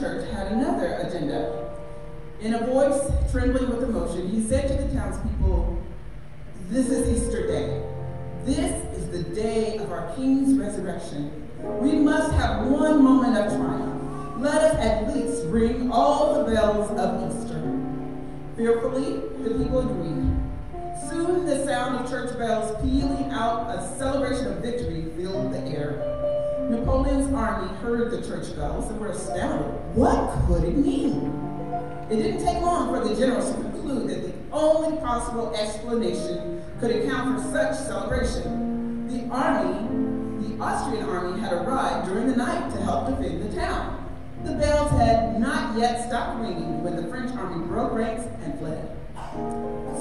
Church had another agenda. In a voice trembling with emotion, he said to the townspeople, This is Easter Day. This is the day of our King's resurrection. We must have one moment of triumph. Let us at least ring all the bells of Easter. Fearfully, the people agreed. Soon the sound of church bells pealing out a celebration of victory filled the air. Napoleon's army heard the church bells and were astounded. What could it mean? It didn't take long for the generals to conclude that the only possible explanation could account for such celebration. The army, the Austrian army, had arrived during the night to help defend the town. The bells had not yet stopped ringing when the French army broke ranks and fled.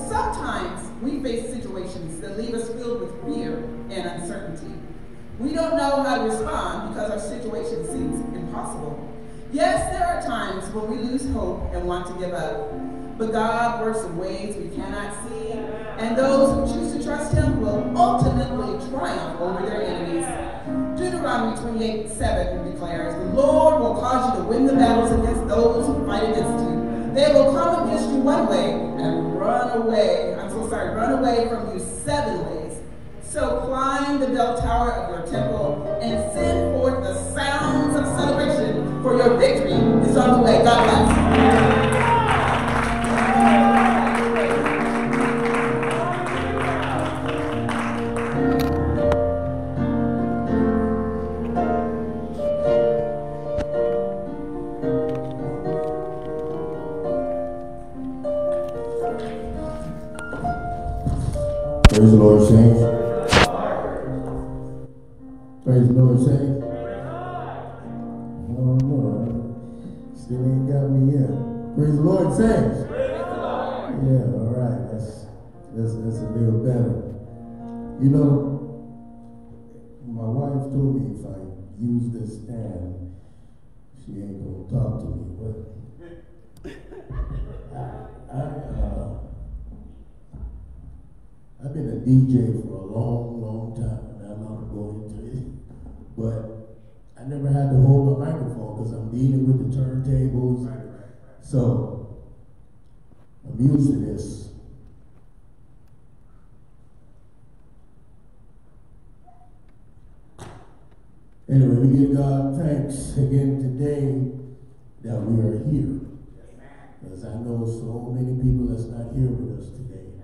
Sometimes we face situations that leave us filled with fear and uncertainty. We don't know how to respond because our situation seems impossible. Yes, there are times when we lose hope and want to give up. But God works in ways we cannot see, and those who choose to trust him will ultimately triumph over their enemies. Deuteronomy 28, 7 declares, The Lord will cause you to win the battles against those who fight against you. They will come against you one way and run away, I'm so sorry, run away from you seven ways. So climb the bell tower of your temple and send forth the sounds of celebration for your victory is on the way. God bless. understand she ain't gonna talk to me, but I, I, uh, I've been a DJ for a long, long time, and I'm not going to go into it, but I never had to hold a microphone because I'm dealing with the turntables. So, a music Anyway, we give God thanks again today that we are here. Because I know so many people that's not here with us today.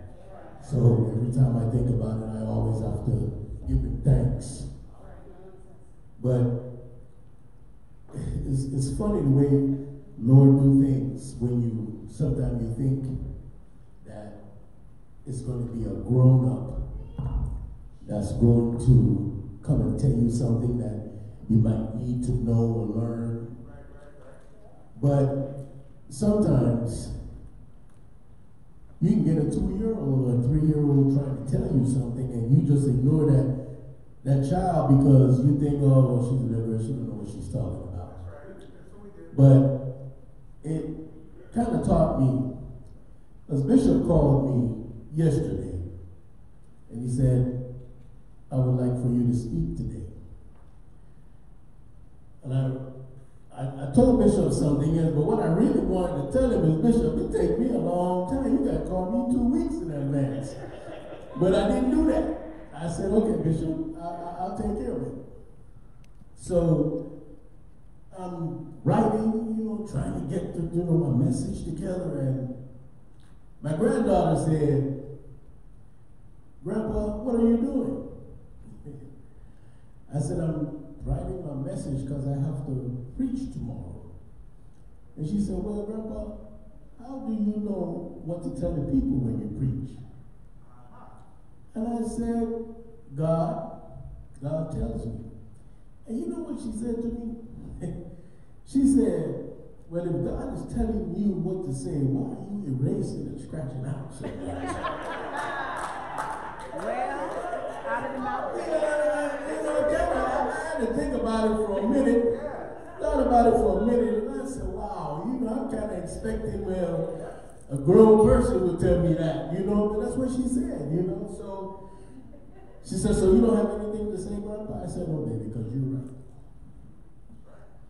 So every time I think about it, I always have to give him thanks. But it's, it's funny the way Lord do things when you, sometimes you think that it's going to be a grown-up that's going to come and tell you something that you might need to know or learn. But sometimes you can get a two-year-old or a three-year-old trying to tell you something and you just ignore that that child because you think, oh, well, she's a little girl, she don't know what she's talking about. But it kind of taught me, because Bishop called me yesterday and he said, I would like for you to speak today. And I, I, I told Bishop something else, but what I really wanted to tell him is, Bishop, it take me a long time. You got to call me two weeks in advance. But I didn't do that. I said, okay, Bishop, I, will take care of it. So I'm writing, you know, trying to get the, you know, my message together. And my granddaughter said, Grandpa, what are you doing? I said, I'm writing my message because I have to preach tomorrow. And she said, well, Grandpa, how do you know what to tell the people when you preach? And I said, God, God tells me. And you know what she said to me? she said, well, if God is telling you what to say, why are you erasing and scratching out so much? well, out of the mouth. had to think about it for a minute. Thought about it for a minute, and I said, wow, you know, I'm kind of expecting, well, a grown person would tell me that, you know, but that's what she said, you know. So she said, so you don't have anything to say, Grandpa? I said, no, baby, because you're right.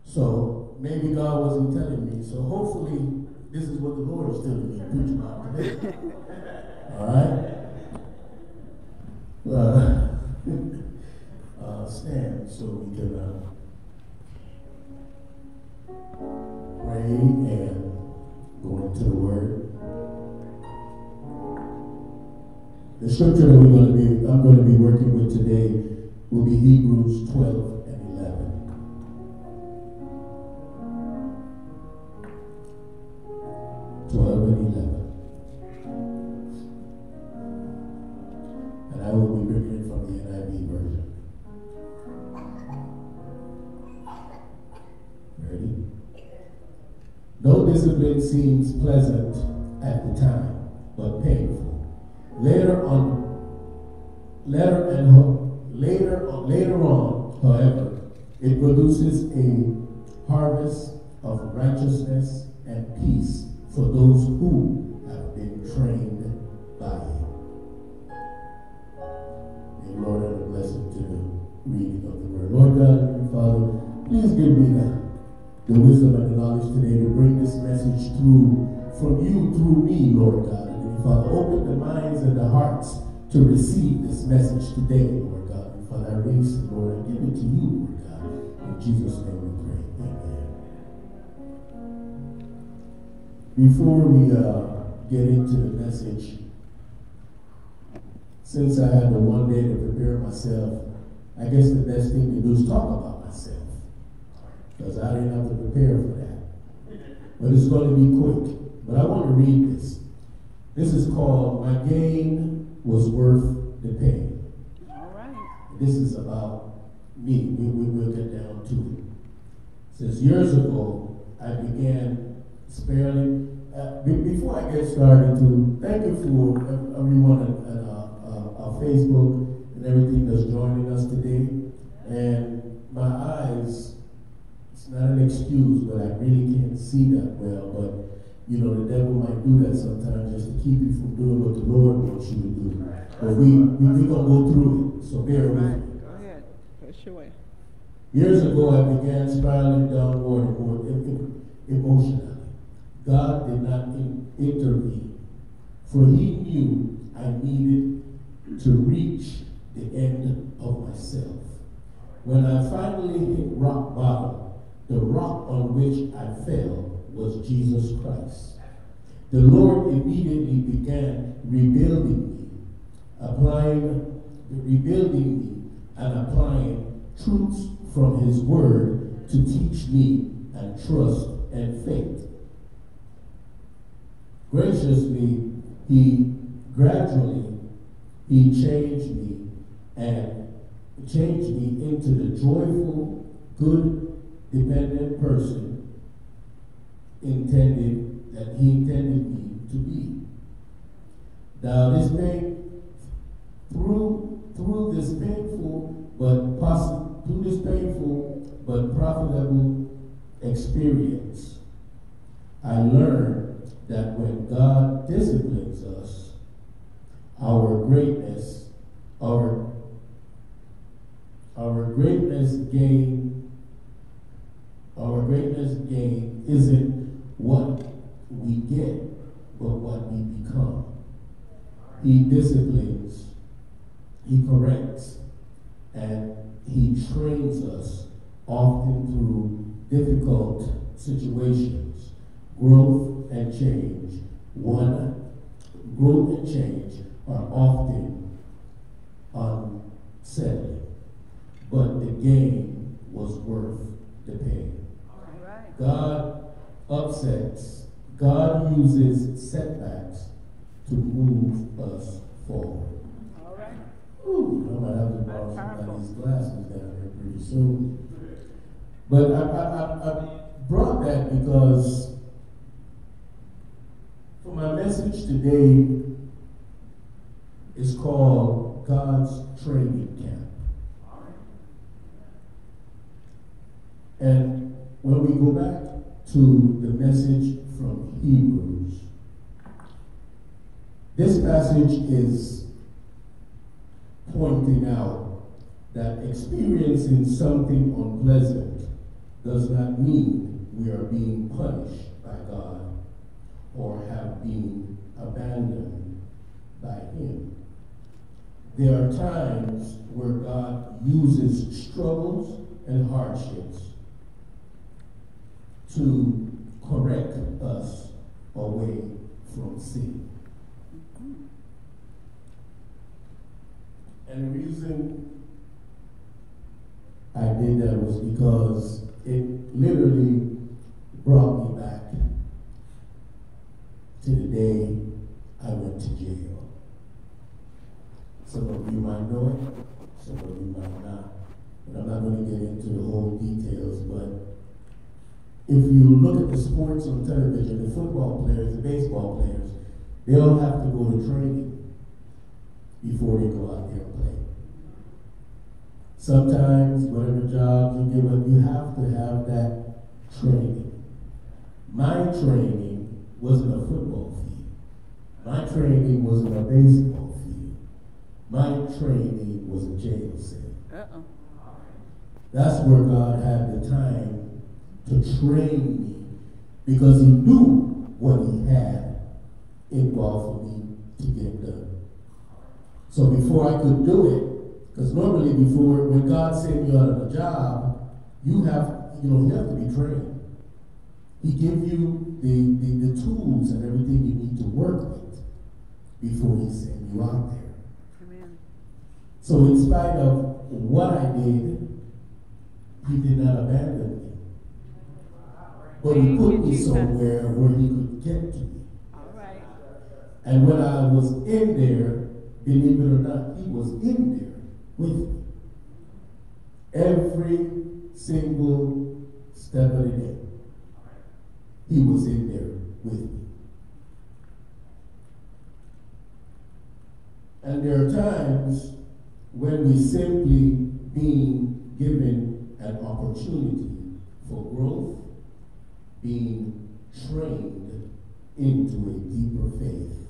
So maybe God wasn't telling me. So hopefully this is what the Lord is telling me preach about today. All right? Uh, uh, stand so we can uh, pray and go into the Word. The scripture that we're going to be, I'm going to be working with today will be Hebrews 12 and 11. Twelve and eleven. And I will be reading No discipline seems pleasant at the time, but painful. Later on, later and later on, later on, however, it produces a harvest of righteousness and peace for those who have been trained by it. May Lord add a blessing to the reading of the word. Lord God Father, please give me the, the wisdom and the knowledge today to bring this message through from you through me, Lord God. Father, open the minds and the hearts to receive this message today, Lord God. And Father, I release it, Lord, and give it to you, Lord God. In Jesus' name we pray. Amen. Before we uh, get into the message, since I had the one day to prepare myself, I guess the best thing to do is talk about. Because I didn't have to prepare for that. But it's going to be quick. But I want to read this. This is called My Gain Was Worth the Pain. All right. This is about me. We, we will get down to it. Since years ago, I began sparingly. Uh, before I get started, to thank you for everyone on, uh, uh, Facebook and everything that's joining us today. And my eyes, not an excuse, but I really can't see that well. But you know, the devil might do that sometimes just to keep you from doing what the Lord wants you to do. But we, we, we to go through it, so bear with me. Go ahead. Push your Years ago, I began spiraling downward more emotionally. God did not in intervene, for he knew I needed to reach the end of myself. When I finally hit rock bottom, the rock on which I fell was Jesus Christ. The Lord immediately began rebuilding me, applying, rebuilding me, and applying truths from His Word to teach me and trust and faith. Graciously, He gradually He changed me and changed me into the joyful, good, dependent person intended, that he intended me to be. Now, this pain, through, through this painful, but possi through this painful, but profitable experience, I learned that when God disciplines us, our greatness, our, our greatness gain, our greatness gain isn't what we get, but what we become. He disciplines, he corrects, and he trains us often through difficult situations, growth and change. One, growth and change are often unsettling, but the gain was worth the pain. God upsets, God uses setbacks to move us forward. All right. Ooh, I might have to borrow somebody's glasses down here pretty soon. But I, I, I, I brought that because for my message today is called God's Training Camp. And when we go back to the message from Hebrews, this passage is pointing out that experiencing something unpleasant does not mean we are being punished by God or have been abandoned by Him. There are times where God uses struggles and hardships to correct us away from sin. And the reason I did that was because it literally brought me back to the day I went to jail. Some of you might know it, some of you might not. But I'm not going to get into the whole details, but if you look at the sports on television, the football players, the baseball players, they all have to go to training before they go out there and play. Sometimes, whatever job you give up, you have to have that training. My training wasn't a football field. My training wasn't a baseball field. My training was a jail cell. Uh-oh. That's where God had the time to train me because He knew what He had involved for me to get done. So before I could do it, because normally before, when God sent you out of a job, you have, you know, you have to be trained. He give you the, the, the tools and everything you need to work with before He send you out there. Amen. So in spite of what I did, he did not abandon me. But he put me somewhere where he could get to me. All right. And when I was in there, believe it or not, he was in there with me. Every single step of the day. He was in there with me. And there are times when we simply being given an opportunity for growth, being trained into a deeper faith.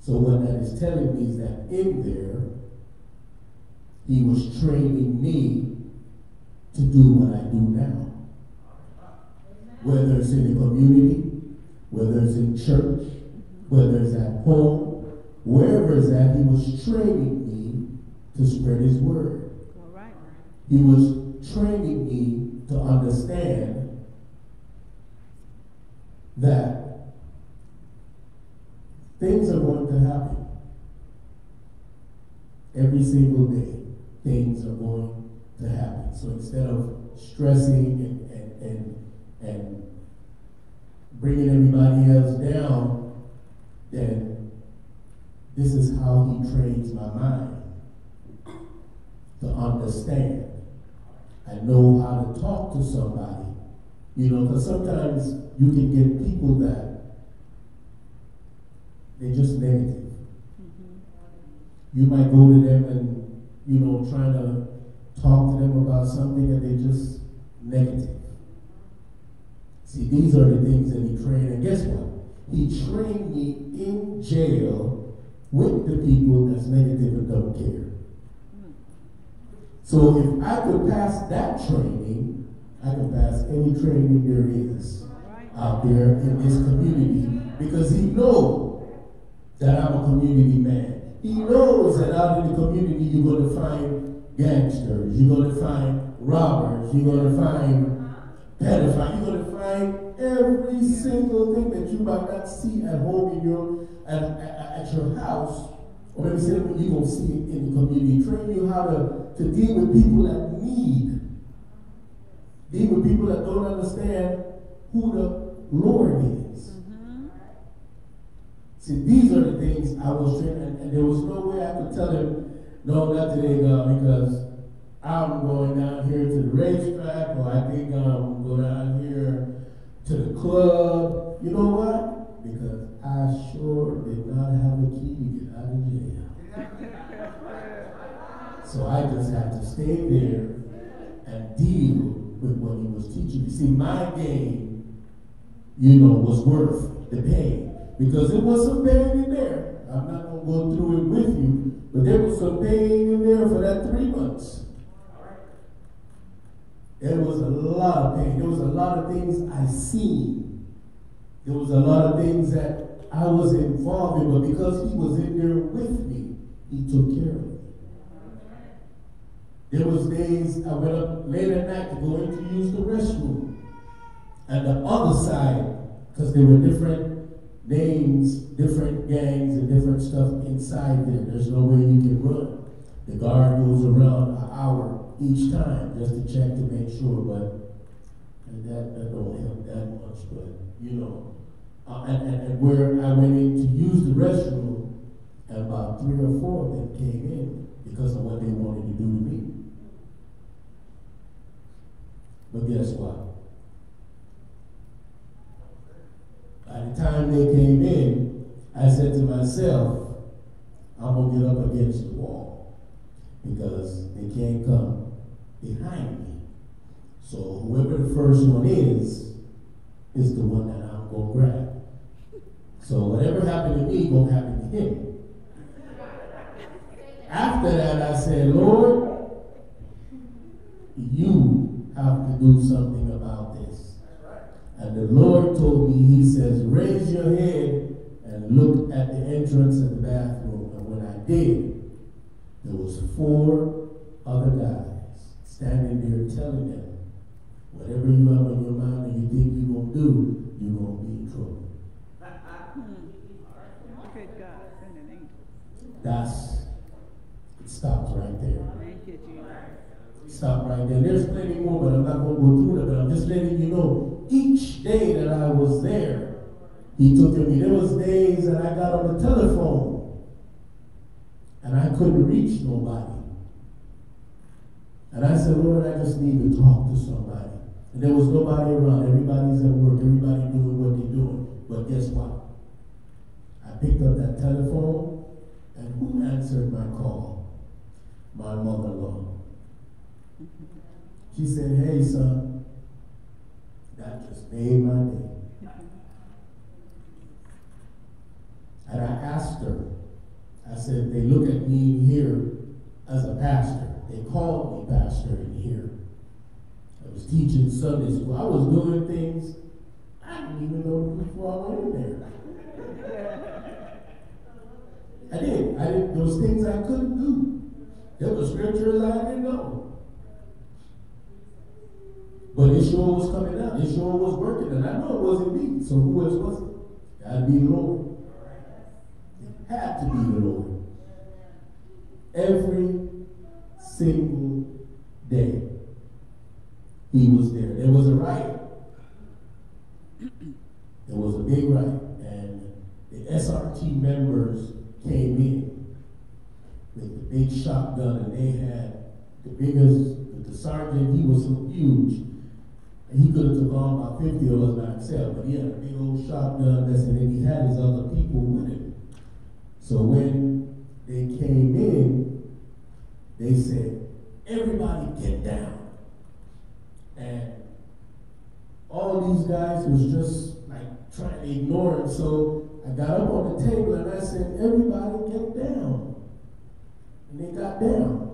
So what that is telling me is that in there, he was training me to do what I do now. Whether it's in the community, whether it's in church, whether it's at home, wherever it's at, he was training me to spread his word. Right. He was training me to understand that things are going to happen. Every single day, things are going to happen. So instead of stressing and, and, and, and bringing everybody else down, then this is how he trains my mind to understand. I know how to talk to somebody. You know, because sometimes you can get people that they're just negative. You might go to them and, you know, trying to talk to them about something and they're just negative. See, these are the things that he trained, and guess what? He trained me in jail with the people that's negative and don't care. So if I could pass that training, I can pass any training there is out there in this community because he knows that I'm a community man. He knows that out in the community you're going to find gangsters, you're going to find robbers, you're going to find pedophiles, you're going to find every single thing that you might not see at home in your at, at, at your house, or maybe say you're going to see it in the community. Train you how to, to deal with people that need, deal with people that don't understand who the Lord is. Mm-hmm. See, these are the things I was trained, and, and there was no way I could tell him, no, not today, God, because I'm going down here to the racetrack, or I think I'm going down here to the club. You know what? Because I sure did not have a key to get out of jail. So I just had to stay there and deal with what he was teaching. You see, my game, you know, was worth the pain. Because there was some pain in there. I'm not going to go through it with you, but there was some pain in there for that three months. There was a lot of pain. There was a lot of things I seen. There was a lot of things that I was involved in, but because he was in there with me, he took care of. There was days I went up late at night to go in to use the restroom. And the other side, because there were different names, different gangs, and different stuff inside there. There's no way you can run. The guard goes around an hour each time just to check to make sure, but that, that don't help that much, but you know. Uh, and, and, and where I went in to use the restroom, and about three or four of them came in because of what they wanted to do to me. But guess what? By the time they came in, I said to myself, I'm going to get up against the wall because they can't come behind me. So whoever the first one is, is the one that I'm going to grab. So whatever happened to me, going to happen to him. After that, I said, Lord, you have to do something about this. And the Lord told me, He says, raise your head and look at the entrance of the bathroom. And when I did, there was four other guys standing there telling them, whatever you have on your mind and you think you're going to do, you're going to be in trouble. Hmm. Good God, send an angel. That's, it stops right there. Thank you, Jesus. Stop right there. There's plenty more, but I'm not going to go through them. But I'm just letting you know, each day that I was there, he took me. There was days that I got on the telephone and I couldn't reach nobody. And I said, Lord, I just need to talk to somebody. And there was nobody around. Everybody's at work. Everybody doing what they're doing. But guess what? I picked up that telephone, and who answered my call? My mother-in-law. She said, Hey, son, that just made my day. And I asked her, I said, They look at me here as a pastor. They called me pastor in here. I was teaching Sunday school. I was doing things I didn't even know before I went in there. I did. I did. those things I couldn't do. There were scriptures I didn't know. But sure was coming out. Sure was working. And I know it wasn't me. So who else was it? Gotta be the Lord. It had to be the Lord. Every single day he was there. There was a riot. There was a big riot. And the SRT members came in with the big shotgun and they had the biggest, the sergeant, he was so huge. And he could have took on about 50 of us by himself, but he had a big old shotgun that's and he had his other people with him. So when they came in, they said, everybody get down. And all these guys was just like trying to ignore him. So I got up on the table and I said, everybody get down. And they got down.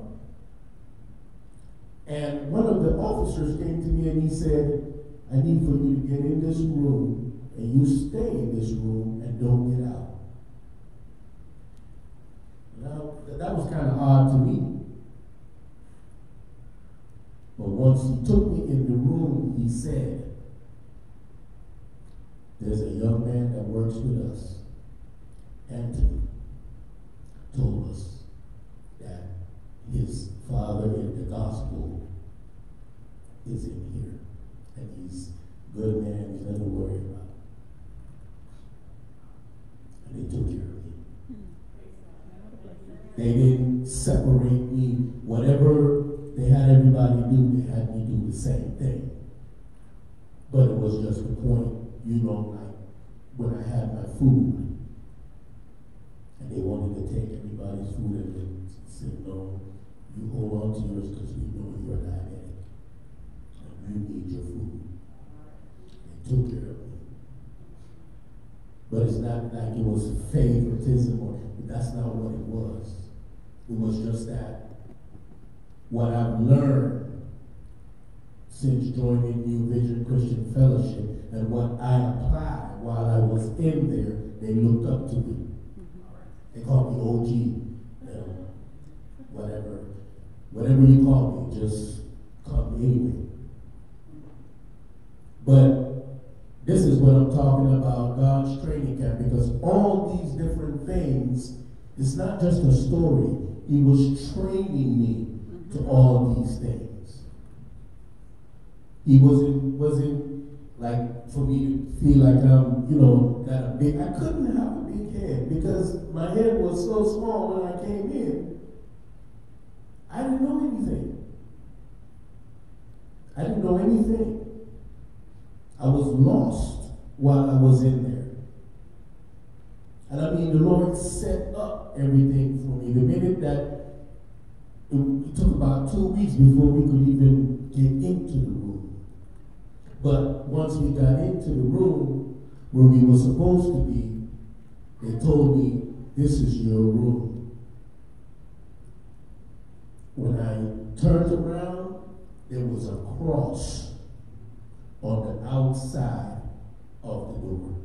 And one of the officers came to me and he said, I need for you to get in this room and you stay in this room and don't get out. Now, that was kind of odd to me. But once he took me in the room, he said, There's a young man that works with us, Anthony, told us that his father in the gospel is in here. And he's good man, he's to worry about. And they took care of me. They didn't separate me. Whatever they had everybody do, they had me do the same thing. But it was just the point, you know, like when I had my food, and they wanted to take everybody's food and then said, no, you hold on to yours because we know you're diabetic. And you need your food. They took care of me. But it's not like it was favoritism or that's not what it was. It was just that what I've learned since joining New Vision Christian Fellowship and what I applied while I was in there, they looked up to me. Mm-hmm. They called me OG, you know, whatever, whatever you call me, just call me anyway. But this is what I'm talking about, God's training camp, because all these different things, it's not just a story. He was training me to all these things. He wasn't wasn't like for me to feel like I'm, you know, got a big I couldn't have a big head because my head was so small when I came in. I didn't know anything. I didn't know anything. I was lost while I was in there. And I mean, the Lord set up everything for me. The minute that it, it took about two weeks before we could even get into the room. But once we got into the room where we were supposed to be, they told me, this is your room. When I turned around, there was a cross on the outside of the door.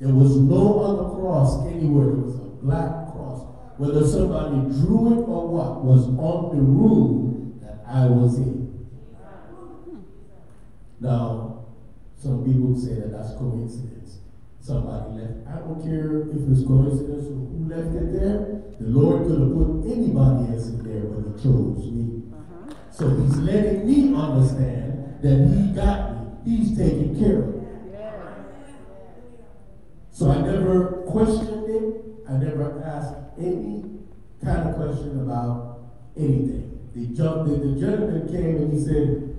There was no other cross anywhere. There was a black cross. Whether somebody drew it or what was on the room that I was in. Now, some people say that that's coincidence. Somebody left. I don't care if it's coincidence or who left it there. The Lord could have put anybody else in there, but He chose me. Uh-huh. So He's letting me understand that He got me. He's taking care of me. So I never questioned it. I never asked any kind of question about anything. The gentleman came and he said,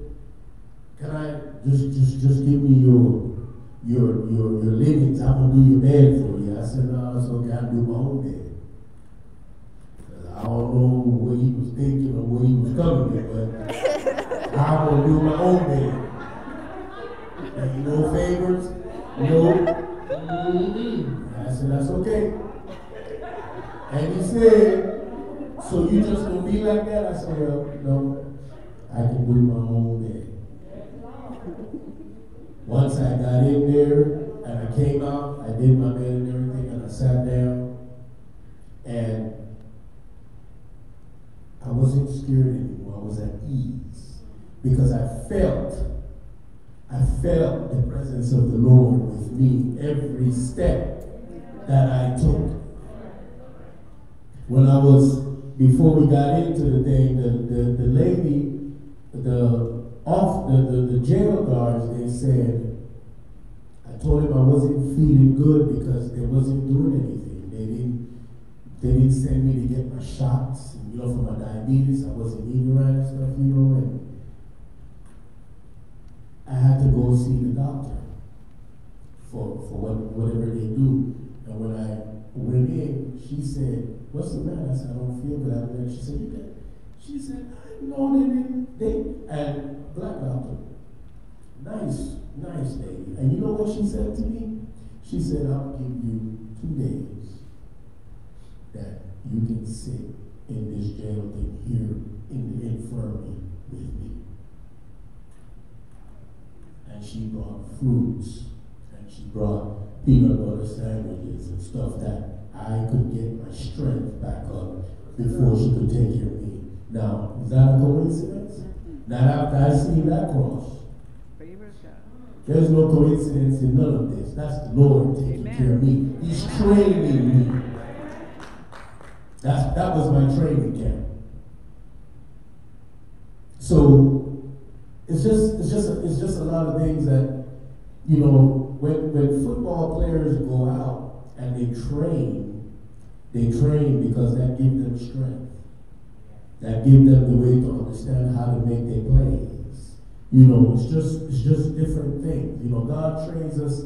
"Can I just just just give me your your your your livings? I'm gonna do your bed for you." I said, "No, it's okay. I'll do my own bed." I don't know what he was thinking or what he was coming with, but I'm gonna do my own bed. And no favors, no Mm-hmm. I said, that's okay. And he said, so you just gonna be like that? I said, well, no, I can do my own bed. Once I got in there and I came out, I did my bed and everything, and I sat down, and I wasn't scared anymore. I was at ease because I felt I felt the presence of the Lord with me every step that I took. When I was, before we got into the thing, the, the, the lady, the off the, the, jail guards, they said, I told him I wasn't feeling good because they wasn't doing anything. They didn't, they didn't send me to get my shots, you know, for my diabetes. I wasn't eating right and stuff, you know, and I had to go see the doctor for, for what, whatever they do. And when I went in, she said, what's the matter? I said, I don't feel good. She said, you got, she said, I know they didn't, they, and black doctor, nice, nice lady. And you know what she said to me? She said, I'll give you two days that you can sit in this jail thing here in the infirmary with me. And she brought fruits and she brought peanut butter sandwiches and stuff that I could get my strength back up before she could take care of me. Now, is that a coincidence? Not after I see that cross. Favor of God. There's no coincidence in none of this. That's the Lord taking Amen. care of me. He's training me. That's, that was my training camp. So it's just it's just it's just a lot of things that you know when when football players go out and they train, they train because that gives them strength. That give them the way to understand how to make their plays. You know, it's just it's just different things. You know, God trains us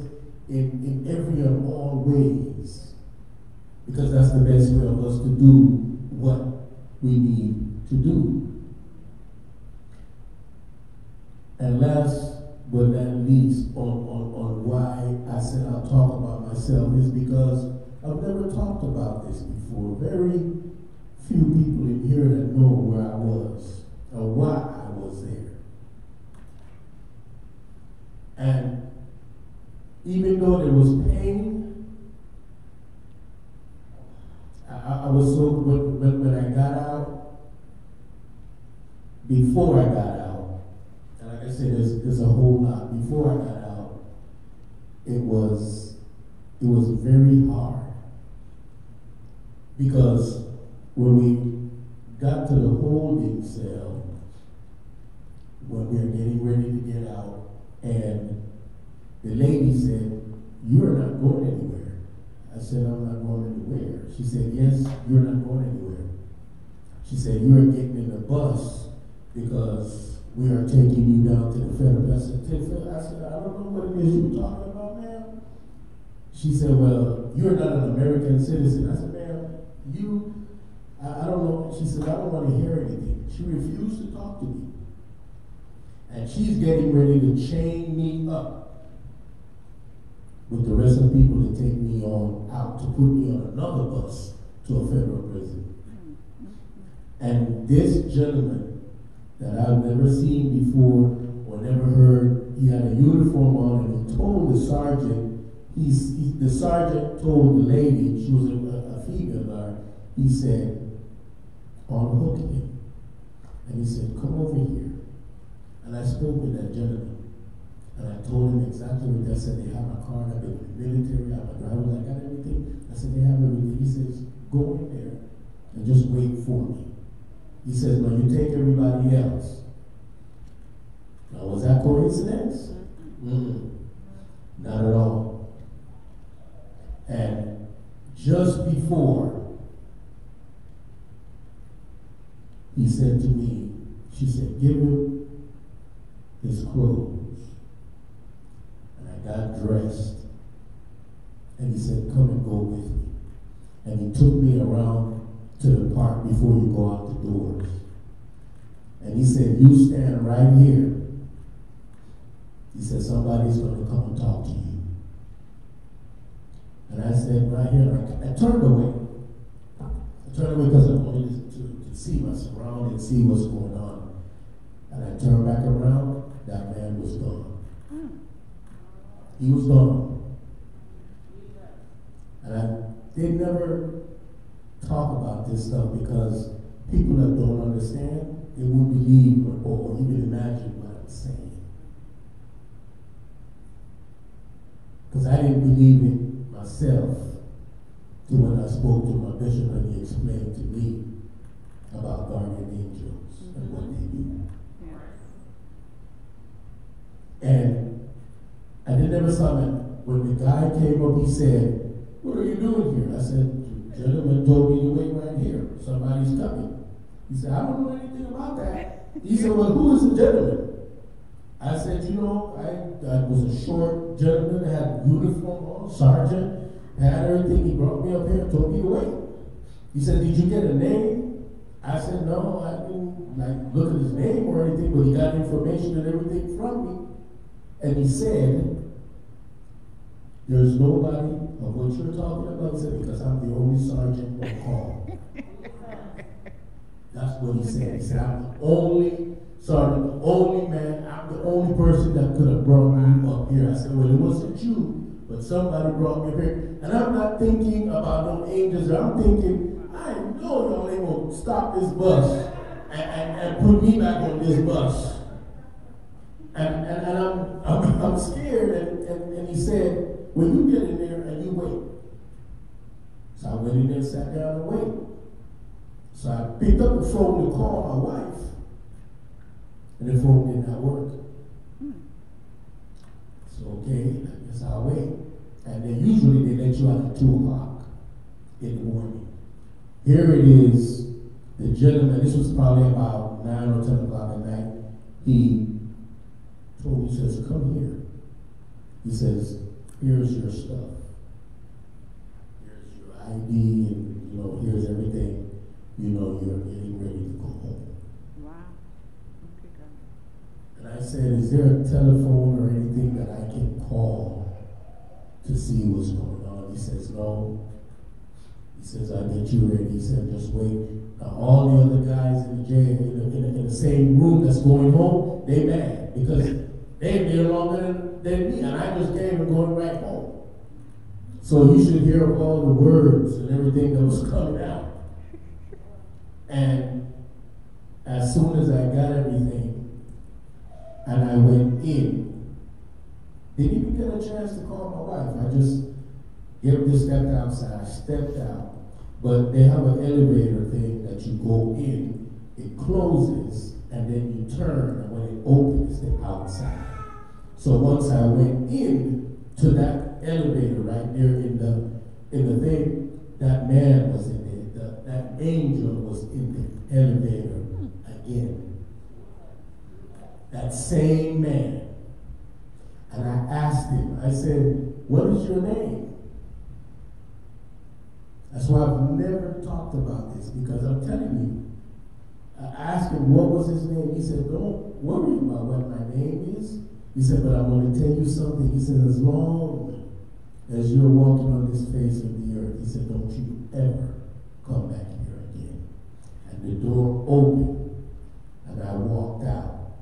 in, in every and all ways. Because that's the best way of us to do what we need to do. And last but not least, on, on, on why I said I'll talk about myself is because I've never talked about this before. Very few people in here that know where I was or why I was there. And even though there was pain, I, I was so, when, when, when I got out, before I got out, and like I said, there's, there's a whole lot. Before I got out, it was, it was very hard. Because when we got to the holding cell, when we were getting ready to get out, and the lady said, You're not going anywhere. I said, I'm not going anywhere. She said, Yes, you're not going anywhere. She said, You are getting in the bus because we are taking you down to the federal. I said, "Take- I said, I don't know what it is you're talking about, ma'am. She said, Well, you're not an American citizen. I said, Ma'am, you, I, I don't know. She said, I don't want to hear anything. She refused to talk to me. And she's getting ready to chain me up with the rest of the people to take me on out to put me on another bus to a federal prison. And this gentleman that I've never seen before or never heard, he had a uniform on and he told the sergeant, he's, he, the sergeant told the lady, she was a, a female guard, he said, unhook him. And he said, come over here. And I spoke with that gentleman. And I told him exactly what they said. They have my card, I've been in the military, I have my driver's, I got everything. I said, they have everything. He says, go in there and just wait for me. He says, now you take everybody else. Now, was that coincidence? Mm, not at all. And just before he said to me, she said, give him his clothes. And I got dressed. And he said, come and go with me. And he took me around to the park before you go out the doors. And he said, you stand right here. He said, somebody's going to come and talk to you. And I said, right here. I, I turned away. I turned away because I wanted to, to, to see my surroundings, see what's going on. And I turned back around, that man was gone. He was gone. And I did never talk about this stuff because people that don't understand, they won't believe or, or even imagine what I'm saying. Because I didn't believe it myself till when I spoke to my bishop and he explained to me about guardian angels and mm-hmm. what they do. And I did never saw him. When the guy came up, he said, What are you doing here? I said, The gentleman told me to wait right here. Somebody's coming. He said, I don't know anything about that. He said, Well, who is the gentleman? I said, You know, I, I was a short gentleman had uniform on, sergeant, had everything. He brought me up here and told me to wait. He said, Did you get a name? I said, No, I didn't like look at his name or anything, but he got information and everything from me. And he said, There's nobody of what you're talking about, he said, because I'm the only sergeant on call. That's what he said. He said, I'm the only sergeant, the only man, I'm the only person that could have brought me up here. I said, Well, it wasn't you, but somebody brought me here. And I'm not thinking about no angels. I'm thinking, I know y'all ain't gonna stop this bus and, and, and put me back on this bus. And, and, and I'm, I'm, I'm scared. And, and, and he said, When you get in there and you wait. So I went in there and sat down and waited. So I picked up the phone to call my wife. And the phone did not work. So okay, I guess I'll wait. And then usually they let you out at two o'clock in the morning. Here it is, the gentleman, this was probably about nine or ten o'clock at night. He told me, he says, come here. He says, here's your stuff. Here's your ID and, you know, here's everything. You know, you're getting ready to go home. Wow. Okay, God. And I said, is there a telephone or anything that I can call to see what's going on? He says, no. Says, I'll get you ready. He said, just wait. Now, all the other guys in the jail, in the, in the, in the same room that's going home, they mad because they've been longer than, than me. And I just came and going right home. So you should hear all the words and everything that was coming out. And as soon as I got everything, and I went in, didn't even get a chance to call my wife. I just Yep, just stepped outside, stepped out. But they have an elevator thing that you go in, it closes, and then you turn, and when it opens, they're outside. So once I went in to that elevator right there in the in the thing, that man was in there. The, that angel was in the elevator again. That same man. And I asked him, I said, What is your name? That's why I've never talked about this because I'm telling you. I asked him what was his name. He said, Don't worry about what my name is. He said, But I'm going to tell you something. He said, As long as you're walking on this face of the earth, he said, Don't you ever come back here again. And the door opened, and I walked out.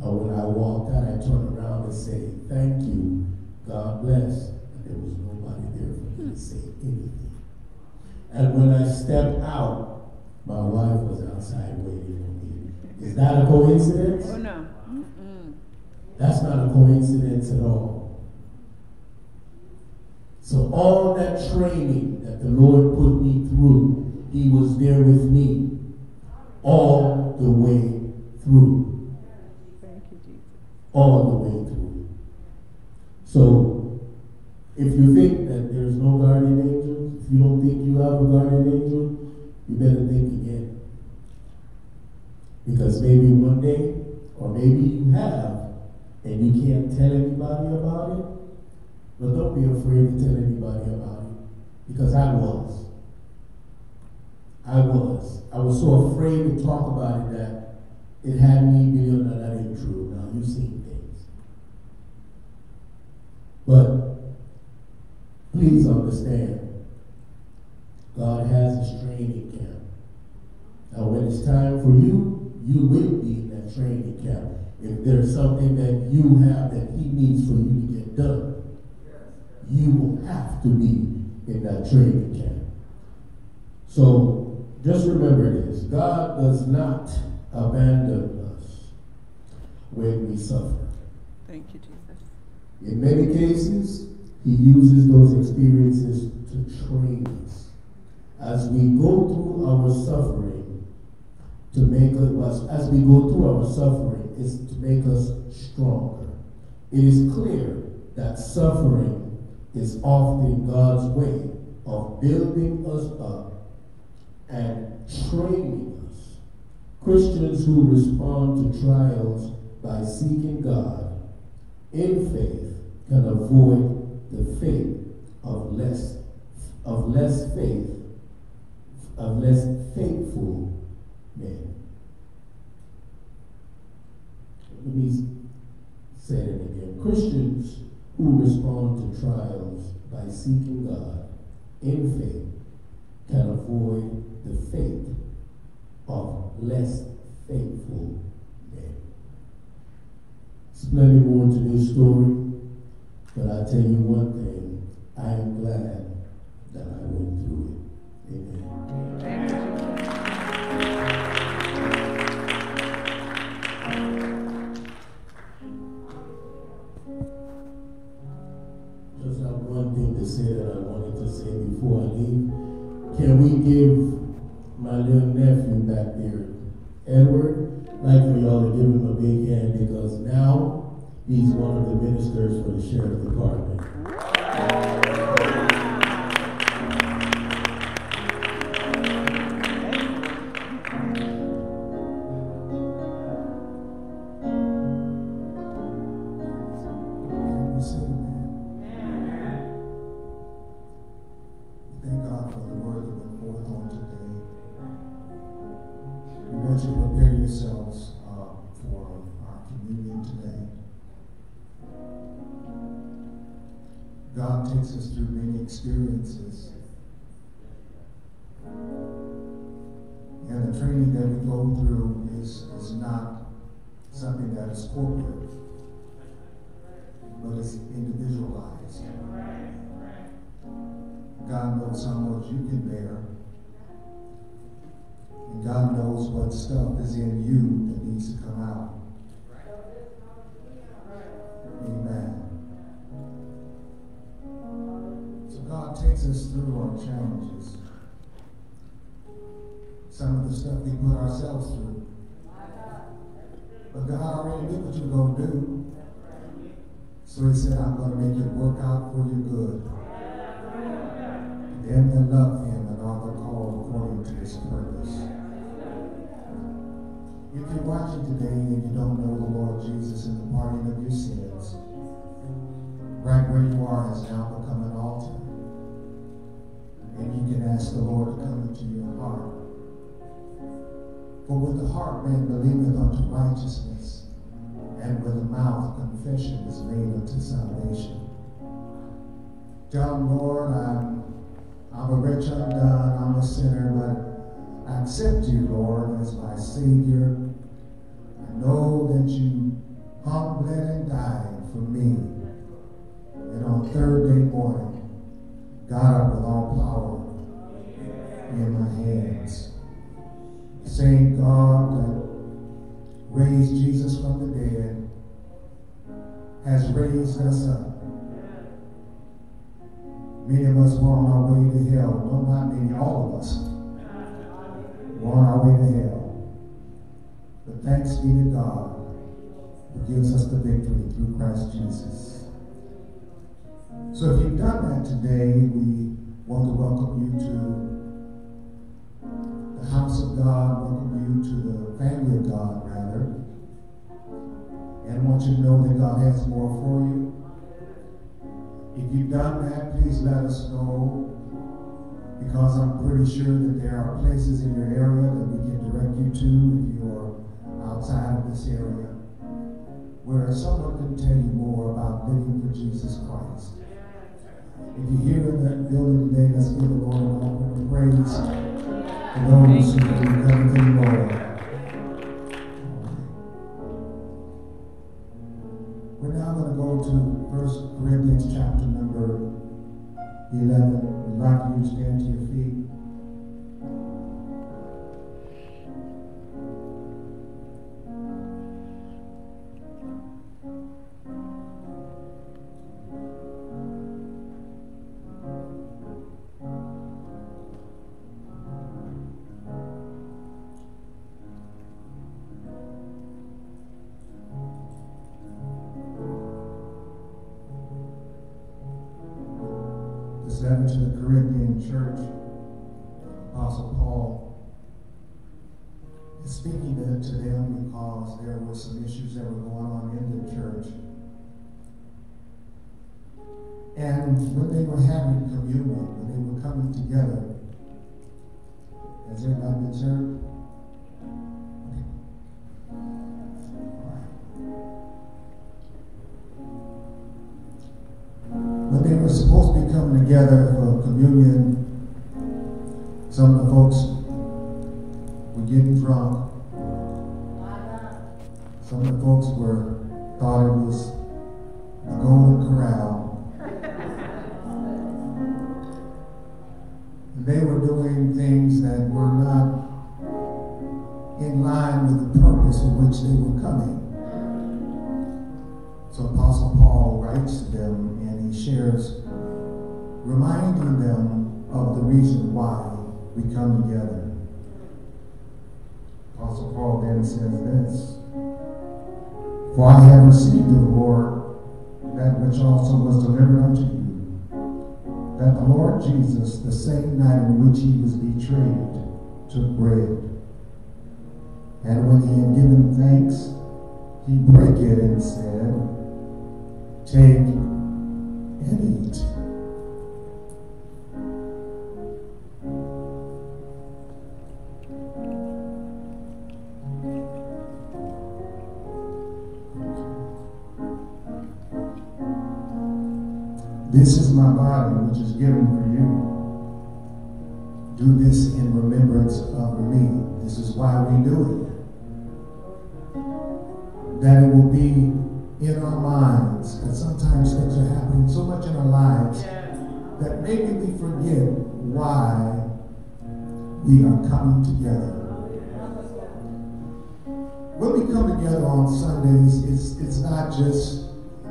And when I walked out, I turned around and said, Thank you. God bless. And there was nobody there for me to say anything. And when I stepped out, my wife was outside waiting for me. Is that a coincidence? Oh, no. Mm-mm. That's not a coincidence at all. So all that training that the Lord put me through, He was there with me all the way through. Thank you, Jesus. All the way through. So if you think that there's no guardian angel, if you don't think you have a guardian angel, you better think again. Because maybe one day, or maybe you have, and you can't tell anybody about it, but don't be afraid to tell anybody about it. Because I was. I was. I was so afraid to talk about it that it had me believe that that ain't true. Now you've seen things. But please understand, God has a training camp. Now, when it's time for you, you will be in that training camp. If there's something that you have that He needs for you to get done, you will have to be in that training camp. So just remember this God does not abandon us when we suffer. Thank you, Jesus. In many cases, he uses those experiences to train us. As we go through our suffering, to make us, as we go through our suffering, is to make us stronger. It is clear that suffering is often God's way of building us up and training us. Christians who respond to trials by seeking God in faith can avoid the faith of less of less faith, of less faithful men. Let me say it again. Christians who respond to trials by seeking God in faith can avoid the fate of less faithful men. There's plenty more to this story, but I tell you one thing, I am glad that I went through it. Amen. Jesus. Just have one thing to say that I wanted to say before I leave. Can we give my little nephew back there, Edward, like for y'all to give him a big hand because now he's one of the ministers for the sheriff department. Something that is corporate but it's individualized. God knows how much you can bear. And God knows what stuff is in you that needs to come out. Amen. So God takes us through our challenges. Some of the stuff we put ourselves through. But God already knew what you were going to do. So he said, I'm going to make it work out for your good. Them that love him and are the called according to his purpose. If you're watching today and you don't know the Lord Jesus and the pardon of your sins, right where you are has now become an altar. And you can ask the Lord to come into your heart. For with the heart man believeth unto righteousness, and with the mouth confession is made unto salvation. Him, Lord, I'm, I'm a wretch undone, I'm a sinner, but I accept you, Lord, as my Savior. I know that you hung, bled, and died for me. And on third day morning, God with all power in my hands. Same God that raised Jesus from the dead has raised us up. Many of us were on our way to hell. No, not many, all of us were on our way to hell. But thanks be to God who gives us the victory through Christ Jesus. So if you've done that today, we want to welcome you to the house of God, welcome you to the family of God, rather. And want you to know that God has more for you. If you've done that, please let us know. Because I'm pretty sure that there are places in your area that we can direct you to if you're outside of this area, where someone can tell you more about living for Jesus Christ. If you're here in that building today, let's give the Lord an offering of praise We're now going to go to 1 Corinthians chapter number 11. We'd like you stand to your feet. This is my body, which is given for you. Do this in remembrance of me. This is why we do it. That it will be in our minds, because sometimes things are happening so much in our lives that maybe we forget why we are coming together. When we come together on Sundays, it's, it's not just,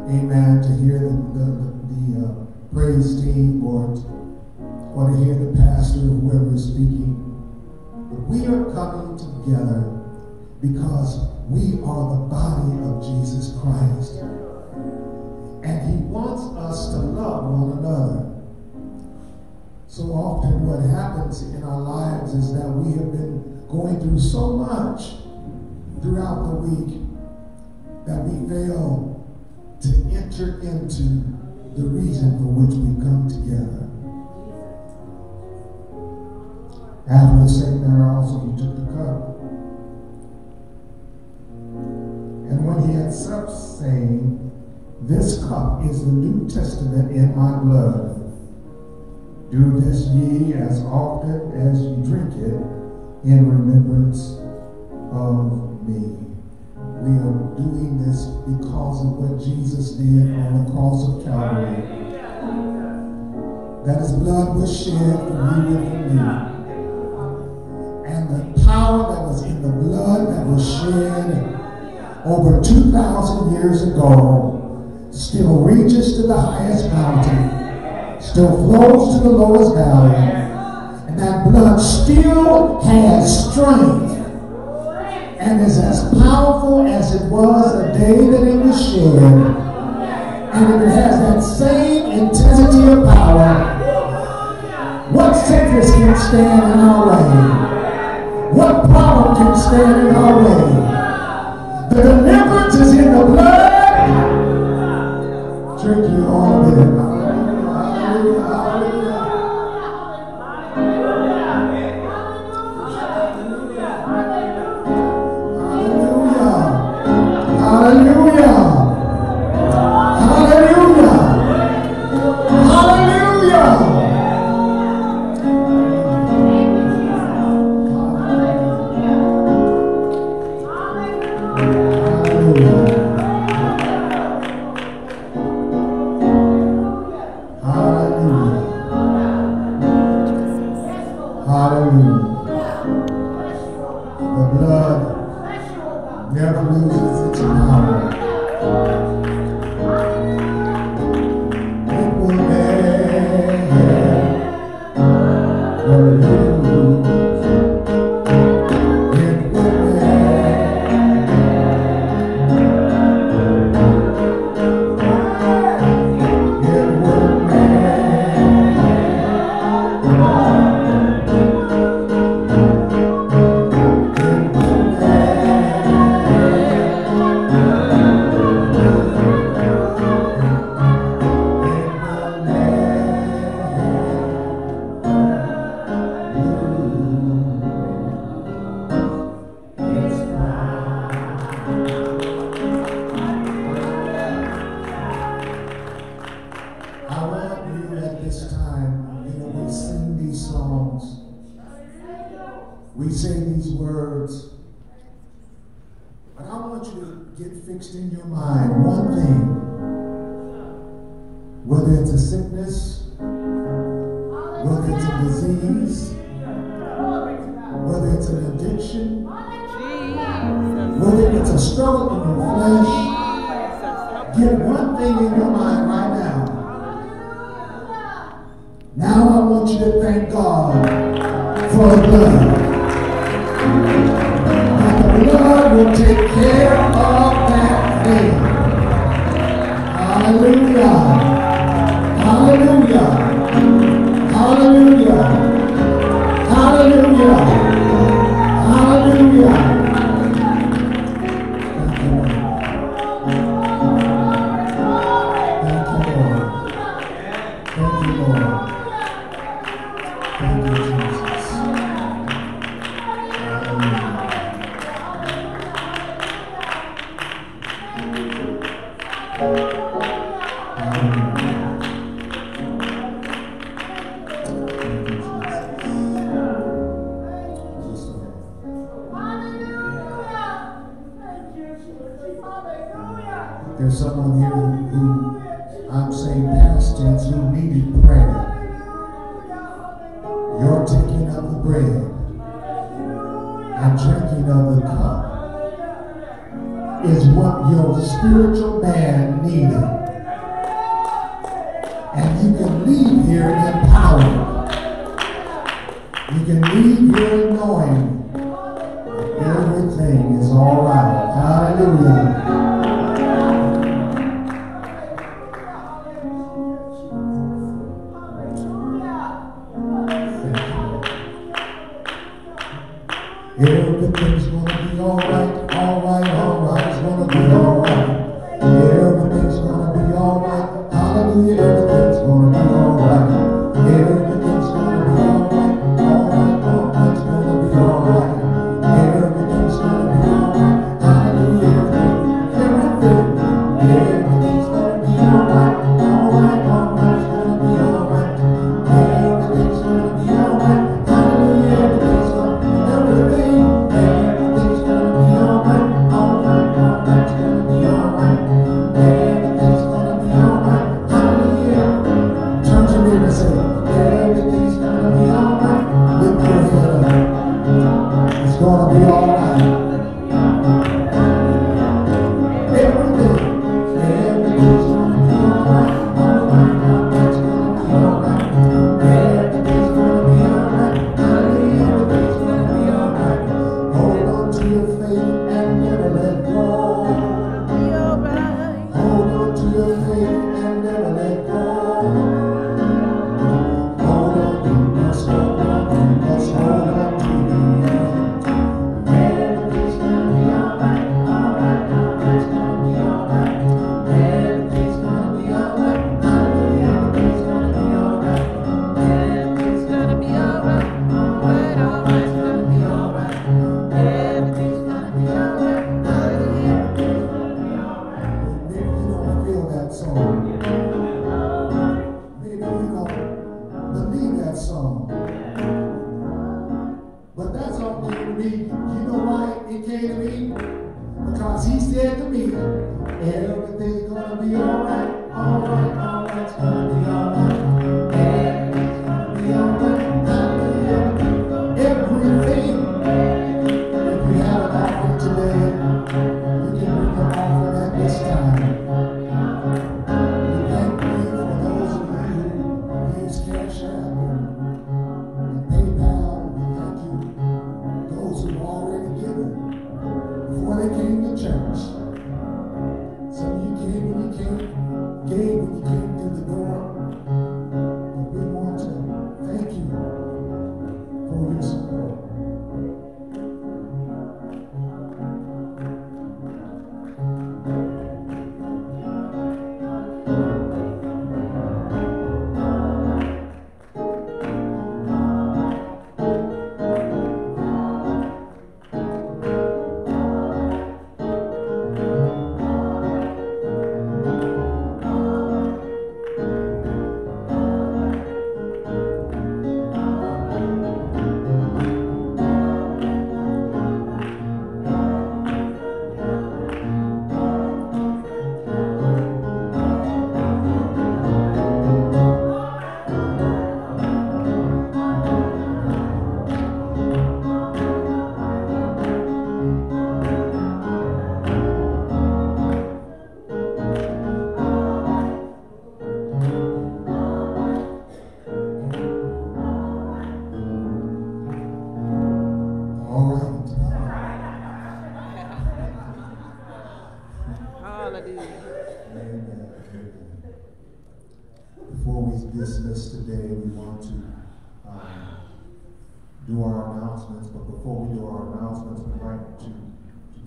amen, to hear the, the, the uh, praise team or, or to hear the pastor or whoever is speaking. But we are coming together because we are the body of Jesus Christ. And he wants us to love one another. So often what happens in our lives is that we have been going through so much throughout the week that we fail to enter into the reason for which we come together. After the same manner also he took the cup. And when he had supped, saying, This cup is the New Testament in my blood. Do this ye as often as you drink it in remembrance of me. We are doing this because of what Jesus did on the cross of Calvary. That his blood was shed for you and for me. And the power that was in the blood that was shed over 2,000 years ago still reaches to the highest mountain, still flows to the lowest valley, and that blood still has strength and is as powerful as it was the day that it was shed. And it has that same intensity of power. What sickness can stand in our way? What problem can stand in our way? The deliverance is in the blood. Drink you all. 할렐루야.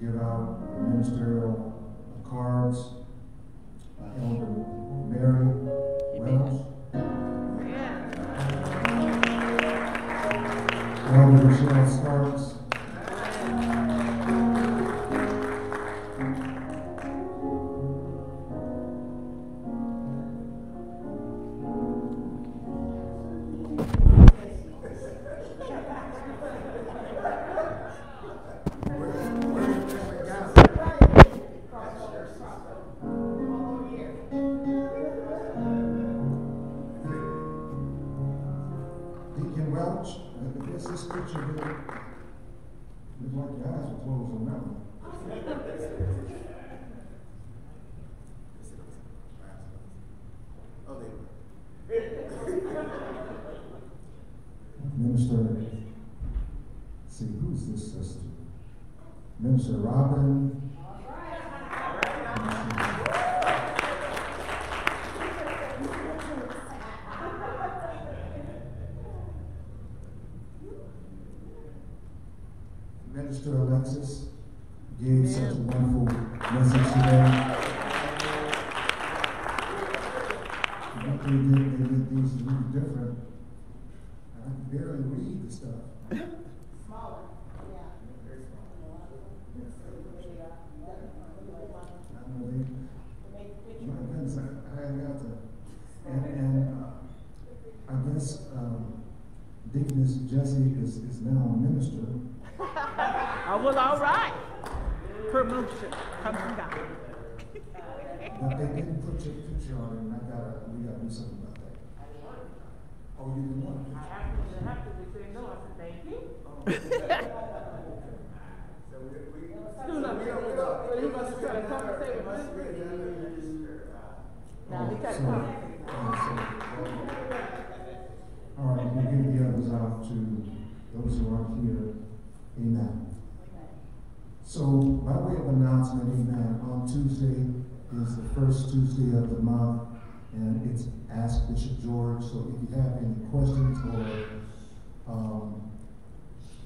Give out ministerial cards.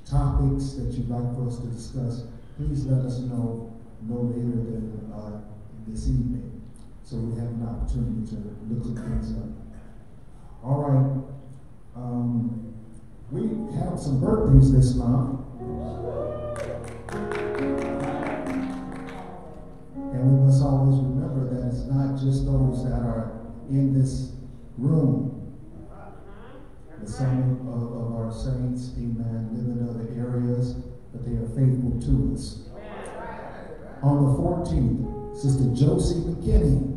Topics that you'd like for us to discuss, please let us know no later than, uh, this evening. So we have an opportunity to look some things up. All right, um, we have some birthdays this month. And we must always remember that it's not just those that are in this room. Josie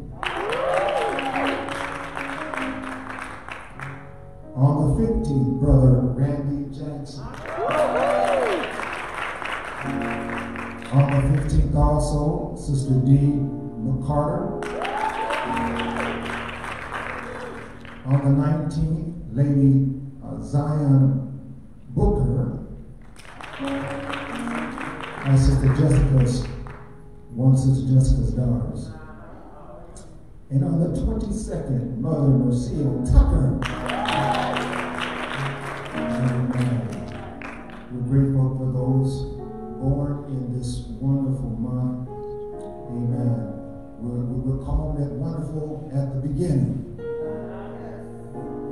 And on the 22nd, Mother Mercia Tucker. We're grateful for those born in this wonderful month. Amen. We're, we're calling it wonderful at the beginning.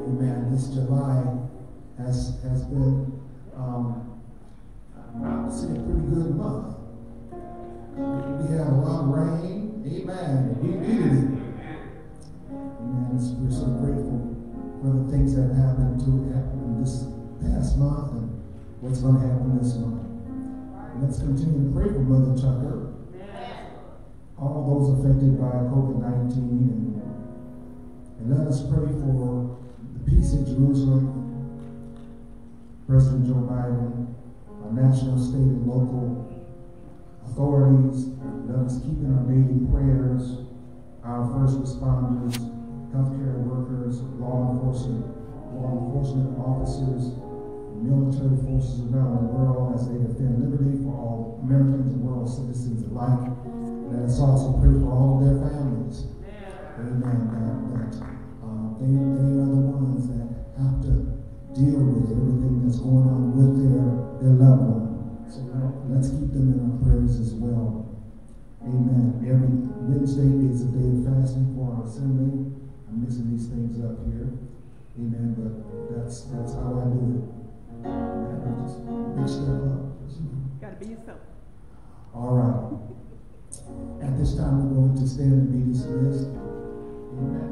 Amen. This July has, has been, um, I would say, a pretty good month. We had a lot of rain. Amen. We needed it. We're so grateful for the things that happened to happen this past month and what's going to happen this month. Let's continue to pray for Mother Tucker. All those affected by COVID 19 and, and let us pray for the peace in Jerusalem, President Joe Biden, our national, state, and local authorities. Let us keep in our daily prayers our first responders, healthcare workers, law enforcement, law enforcement officers, military forces around the world as they defend liberty for all Americans and world citizens alike. And Let us also pray for all of their families. Amen. That, that um, they, they things up here. Amen. But that's that's how I do it. And I just mix stuff up. Gotta be yourself. All right. At this time, we're going to stand and be dismissed. Amen.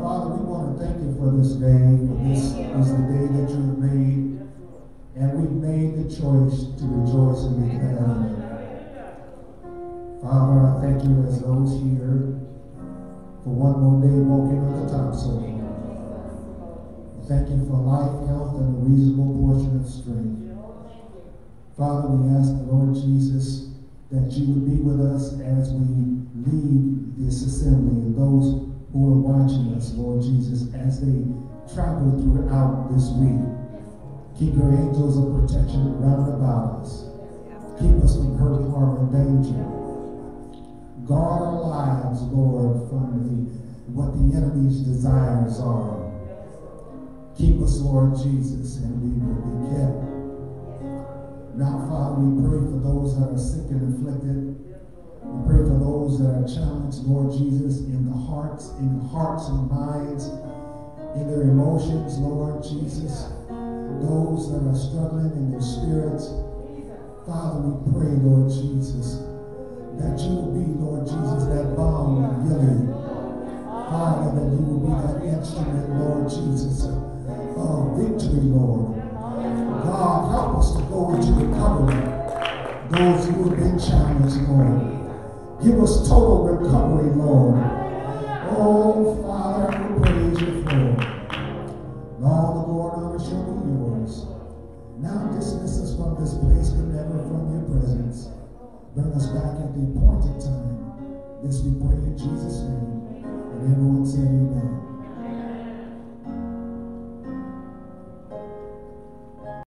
Father, we want to thank you for this day, for this is the day that you have made, and we've made the choice to rejoice and be glad in it. Father, I thank you as those here for one more day walking on the top soil. Thank you for life, health, and a reasonable portion of strength. Father, we ask the Lord Jesus that you would be with us as we lead this assembly and those who are watching us, Lord Jesus, as they travel throughout this week. Keep your angels of protection round about us. Keep us from hurt, harm, and danger. Guard our lives, Lord, from the, what the enemy's desires are. Keep us, Lord Jesus, and we will be kept. Now, Father, we pray for those that are sick and afflicted. We pray for those that are challenged, Lord Jesus, in the hearts, in the hearts and minds, in their emotions, Lord Jesus. Those that are struggling in their spirits. Father, we pray, Lord Jesus, that you will be, Lord Jesus, that balm of Gilead. Father, that you will be that instrument, Lord Jesus, of victory, Lord. God, help us to go into recovery. Those who have been challenged, Lord. Give us total recovery, Lord. Oh, Father, we praise you for. All the glory and honor shall be yours. Now dismiss us from this place, but never from your presence. Bring us back at the appointed time. This we pray in Jesus' name. And everyone say amen.